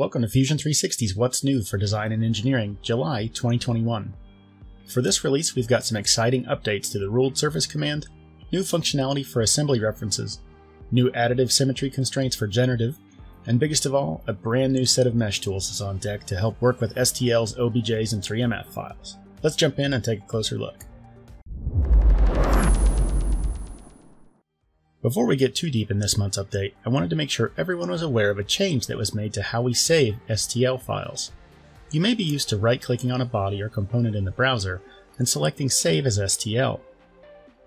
Welcome to Fusion 360's What's New for Design and Engineering, July 2021. For this release, we've got some exciting updates to the ruled surface command, new functionality for assembly references, new additive symmetry constraints for generative, and biggest of all, a brand new set of mesh tools is on deck to help work with STL's, OBJs, and 3MF files. Let's jump in and take a closer look. Before we get too deep in this month's update, I wanted to make sure everyone was aware of a change that was made to how we save STL files. You may be used to right-clicking on a body or component in the browser and selecting Save as STL.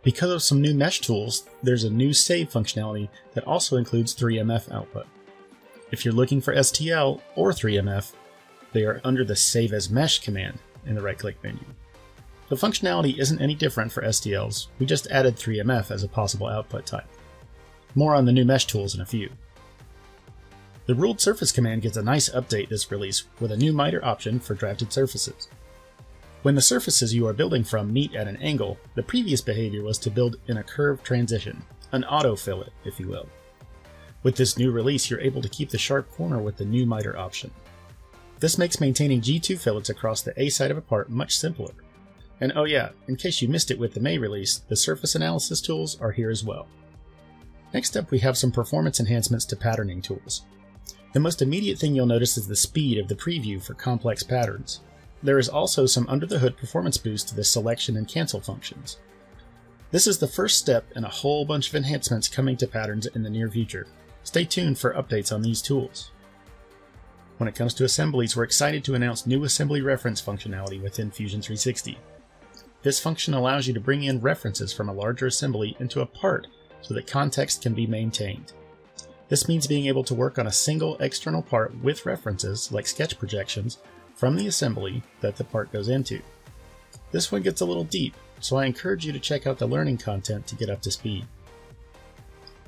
Because of some new mesh tools, there's a new save functionality that also includes 3MF output. If you're looking for STL or 3MF, they are under the Save as Mesh command in the right-click menu. The functionality isn't any different for STLs, we just added 3MF as a possible output type. More on the new mesh tools in a few. The ruled surface command gets a nice update this release with a new miter option for drafted surfaces. When the surfaces you are building from meet at an angle, the previous behavior was to build in a curved transition, an auto fillet, if you will. With this new release, you're able to keep the sharp corner with the new miter option. This makes maintaining G2 fillets across the A side of a part much simpler. And oh yeah, in case you missed it with the May release, the surface analysis tools are here as well. Next up we have some performance enhancements to patterning tools. The most immediate thing you'll notice is the speed of the preview for complex patterns. There is also some under-the-hood performance boost to the selection and cancel functions. This is the first step in a whole bunch of enhancements coming to patterns in the near future. Stay tuned for updates on these tools. When it comes to assemblies, we're excited to announce new assembly reference functionality within Fusion 360. This function allows you to bring in references from a larger assembly into a part so that context can be maintained. This means being able to work on a single external part with references, like sketch projections, from the assembly that the part goes into. This one gets a little deep, so I encourage you to check out the learning content to get up to speed.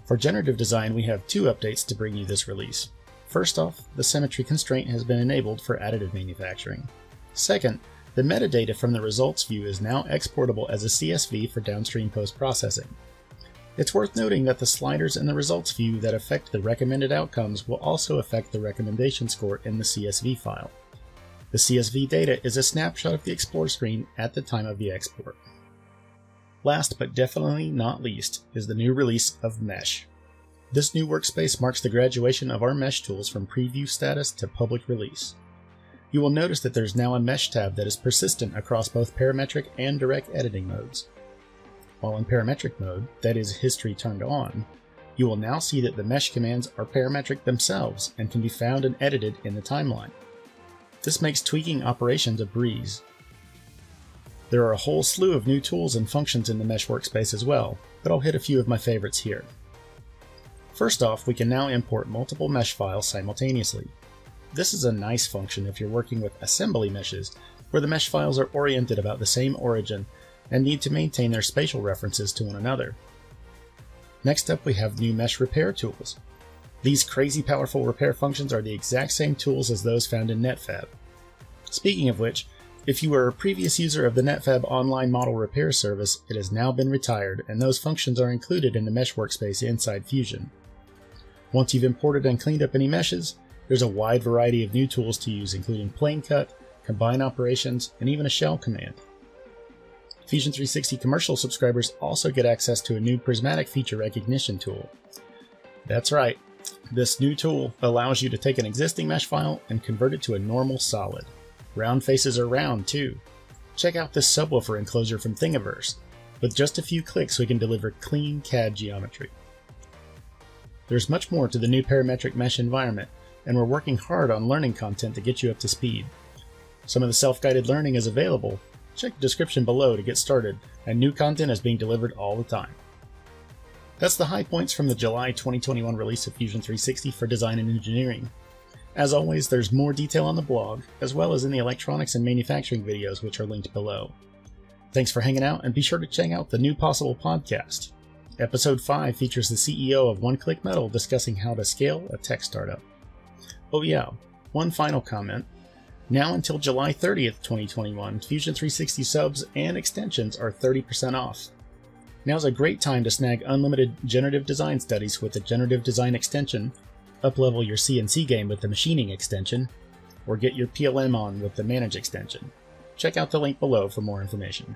For generative design, we have two updates to bring you this release. First off, the symmetry constraint has been enabled for additive manufacturing. Second, the metadata from the results view is now exportable as a CSV for downstream post-processing. It's worth noting that the sliders in the results view that affect the recommended outcomes will also affect the recommendation score in the CSV file. The CSV data is a snapshot of the Explore screen at the time of the export. Last but definitely not least is the new release of Mesh. This new workspace marks the graduation of our Mesh tools from preview status to public release. You will notice that there's now a Mesh tab that is persistent across both parametric and direct editing modes. While in parametric mode, that is history turned on, you will now see that the mesh commands are parametric themselves and can be found and edited in the timeline. This makes tweaking operations a breeze. There are a whole slew of new tools and functions in the mesh workspace as well, but I'll hit a few of my favorites here. First off, we can now import multiple mesh files simultaneously. This is a nice function if you're working with assembly meshes, where the mesh files are oriented about the same origin and need to maintain their spatial references to one another. Next up we have new mesh repair tools. These crazy powerful repair functions are the exact same tools as those found in Netfabb. Speaking of which, if you were a previous user of the Netfabb online model repair service, it has now been retired and those functions are included in the mesh workspace inside Fusion. Once you've imported and cleaned up any meshes, there's a wide variety of new tools to use including plane cut, combine operations, and even a shell command. Fusion 360 commercial subscribers also get access to a new prismatic feature recognition tool. That's right, this new tool allows you to take an existing mesh file and convert it to a normal solid. Round faces are round too. Check out this subwoofer enclosure from Thingiverse. With just a few clicks we can deliver clean CAD geometry. There's much more to the new parametric mesh environment, and we're working hard on learning content to get you up to speed. Some of the self-guided learning is available, Check the description below to get started, and new content is being delivered all the time. That's the high points from the July 2021 release of Fusion 360 for design and engineering. As always, there's more detail on the blog, as well as in the electronics and manufacturing videos, which are linked below. Thanks for hanging out, and be sure to check out the New Possible podcast. Episode 5 features the CEO of One Click Metal discussing how to scale a tech startup. Oh, yeah, one final comment. Now until July 30th, 2021, Fusion 360 subs and extensions are 30% off. Now's a great time to snag unlimited generative design studies with the Generative Design Extension, uplevel your CNC game with the machining extension, or get your PLM on with the Manage extension. Check out the link below for more information.